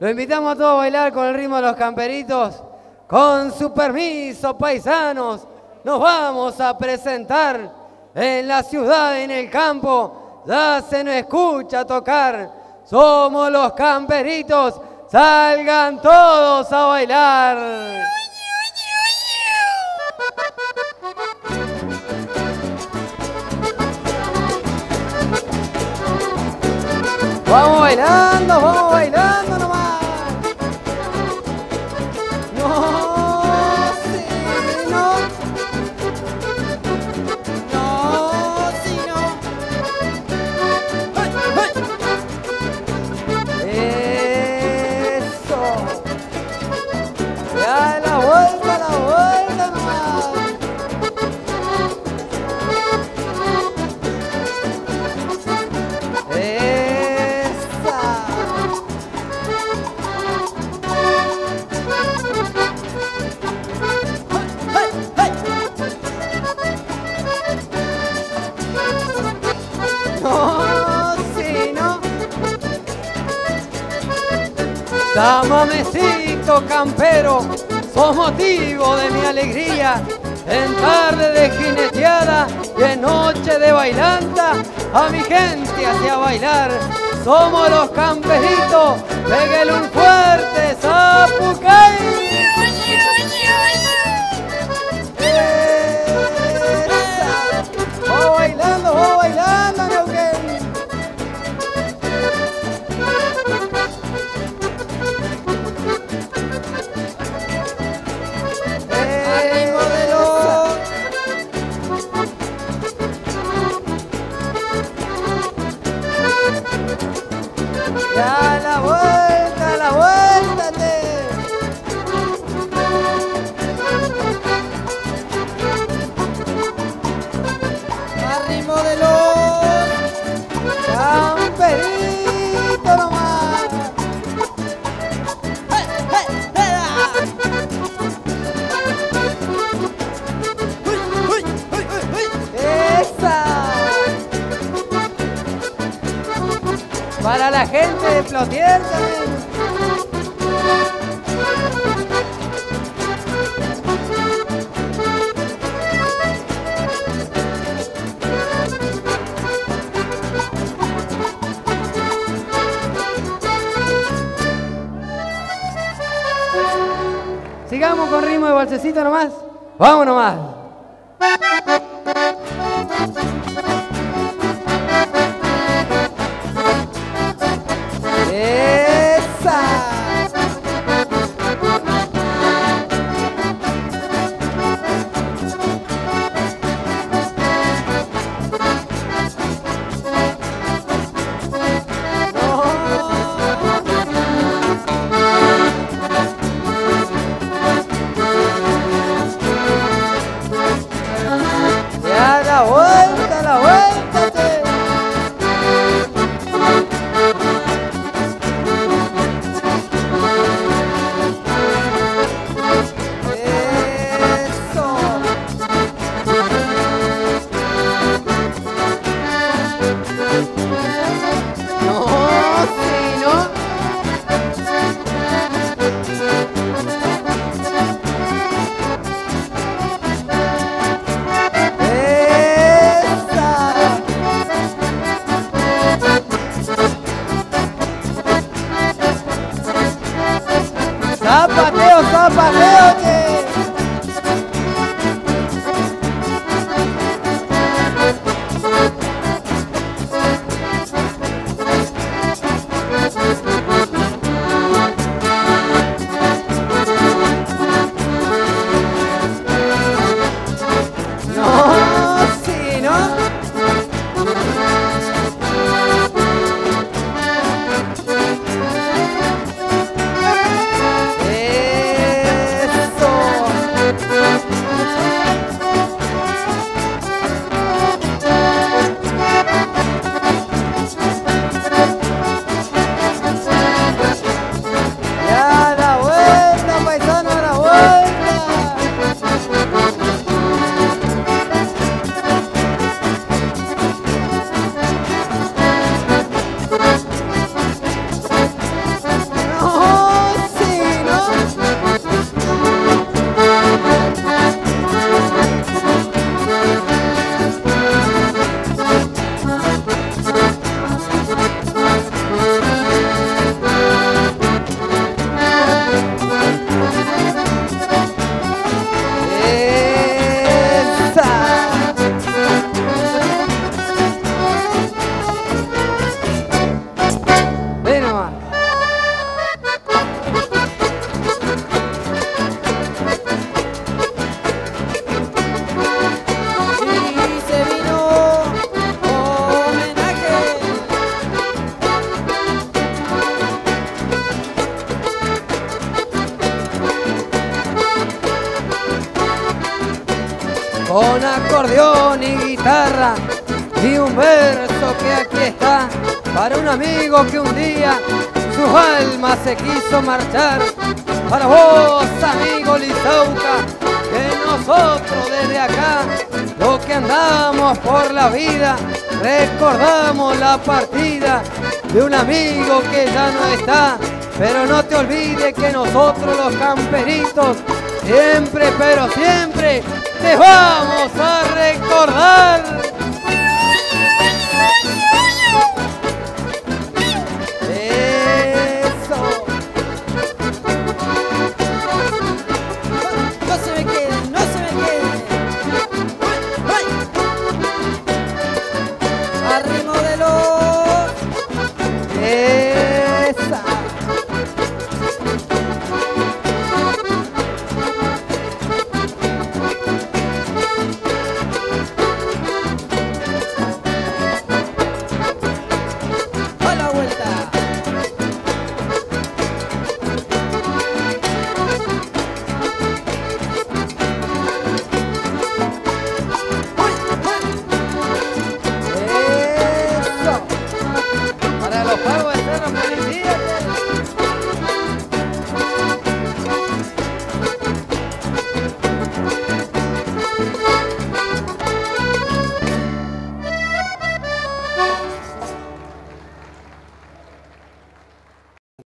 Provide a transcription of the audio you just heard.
Lo invitamos a todos a bailar con el ritmo de los camperitos. Con su permiso, paisanos, nos vamos a presentar en la ciudad, en el campo. Ya se nos escucha tocar. Somos los camperitos. Salgan todos a bailar. Vamos bailando, vamos bailando Chamamecito campero, sos motivo de mi alegría. En tarde de jineteada y en noche de bailanta, a mi gente hacia bailar. Somos los camperitos, Ya Para la gente de Plotier. Sigamos con ritmo de balsecito nomás. Vamos nomás. Con acordeón y guitarra y un verso que aquí está para un amigo que un día su alma se quiso marchar. Para vos, amigo Lizauca, que nosotros desde acá, lo que andamos por la vida, recordamos la partida de un amigo que ya no está. Pero no te olvides que nosotros los camperitos siempre, pero siempre te vamos a recordar.